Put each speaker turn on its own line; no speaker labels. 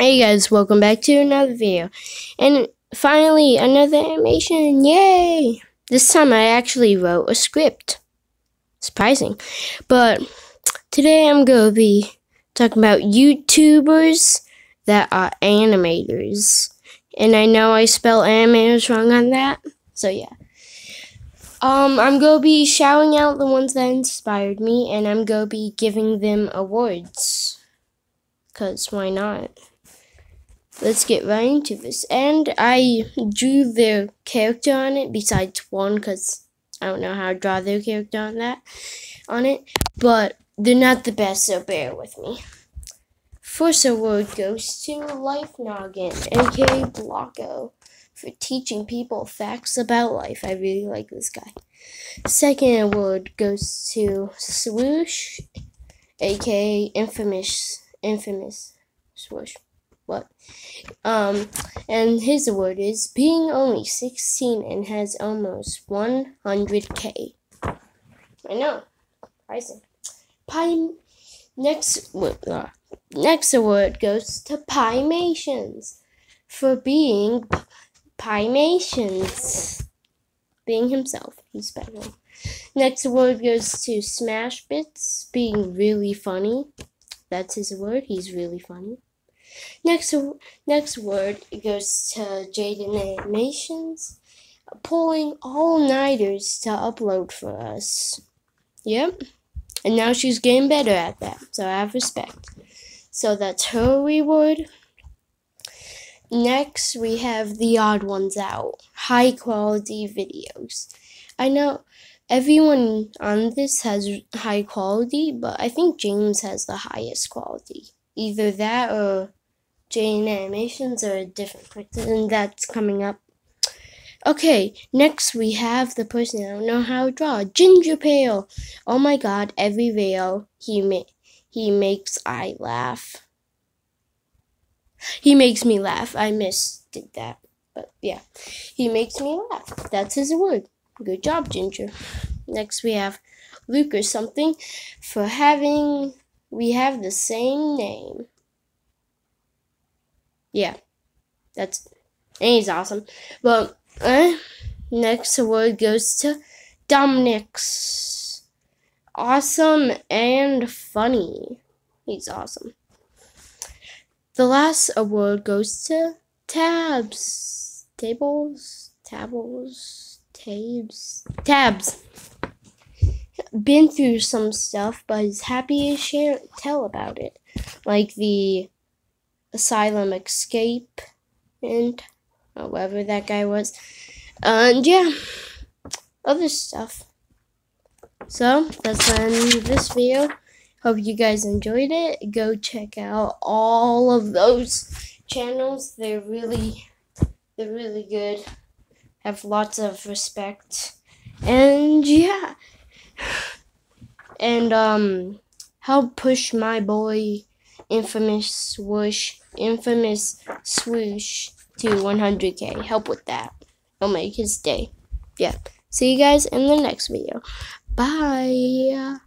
Hey guys, welcome back to another video. And finally, another animation, yay! This time I actually wrote a script. Surprising. But today I'm to be talking about YouTubers that are animators. And I know I spell animators wrong on that, so yeah. Um, I'm to be shouting out the ones that inspired me, and I'm to be giving them awards. Because why not? Let's get right into this. And I drew their character on it, besides one, because I don't know how to draw their character on that, on it. But they're not the best, so bear with me. First award goes to Life Noggin, aka Blocko, for teaching people facts about life. I really like this guy. Second award goes to Swoosh, aka Infamous, Infamous Swoosh what? Um, and his award is being only 16 and has almost 100k. I know, pricing. Pie. Next, uh, next award goes to Piemations for being Piemations. Being himself, he's special. Next award goes to Smash Bits, being really funny. That's his award. He's really funny. Next, next word goes to Jaiden Animations, pulling all-nighters to upload for us. Yep. And now she's getting better at that, so I have respect. So that's her reward. Next, we have TheOdd1sOut. High quality videos. I know everyone on this has high quality, but I think James has the highest quality. Either that or Jane animations are different characters, and that's coming up. Okay, next we have the person I don't know how to draw, Ginger Pale. Oh my god, every video he ma he makes I laugh. He makes me laugh. I missed that, but yeah, he makes me laugh. That's his word. Good job, Ginger. Next we have Luke or something for having we have the same name yeah, that's and he's awesome. But uh, next award goes to Dominic's awesome and funny. He's awesome. The last award goes to Tabs, tables, tables, tabs, tabs. Been through some stuff, but is happy to share tell about it, like the Asylum Escape and whoever that guy was. And yeah, other stuff. So that's the end of this video. Hope you guys enjoyed it. Go check out all of those channels. They're really, they're really good. Have lots of respect. And yeah. And um, help push my boy infamous swoosh, infamous swoosh to 100k. Help with that. It'll make his day. Yeah. See you guys in the next video. Bye.